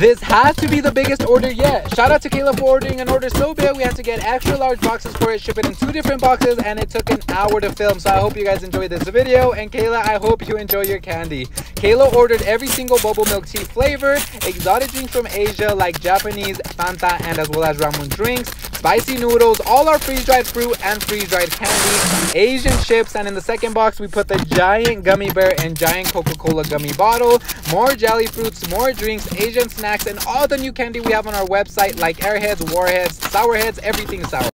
This has to be the biggest order yet. Shout out to Kayla for ordering an order so big we had to get extra large boxes for it, ship it in two different boxes, and it took an hour to film. So I hope you guys enjoyed this video. And Kayla, I hope you enjoy your candy. Kayla ordered every single bubble milk tea flavor, exotic drinks from Asia like Japanese, Fanta, and as well as Ramune drinks, spicy noodles, all our freeze-dried fruit and freeze-dried candy, Asian chips, and in the second box we put the giant gummy bear and giant Coca-Cola gummy bottle, more jelly fruits, more drinks, Asian snacks, and all the new candy we have on our website like Airheads, Warheads, Sourheads, everything sour.